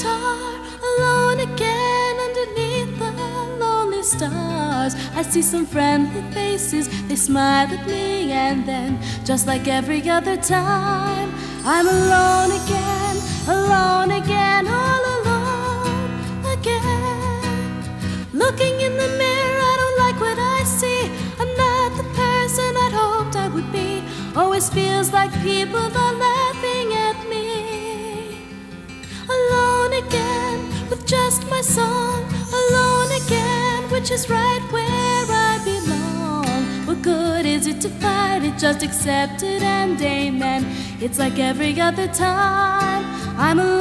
guitar alone again underneath the lonely stars. I see some friendly faces, they smile at me, and then, just like every other time, I'm alone again, alone again, all alone again. Looking in the mirror, I don't like what I see. I'm not the person I'd hoped I would be. Always feels like people just my song. Alone again, which is right where I belong. What good is it to fight it? Just accept it and amen. It's like every other time. I'm alone.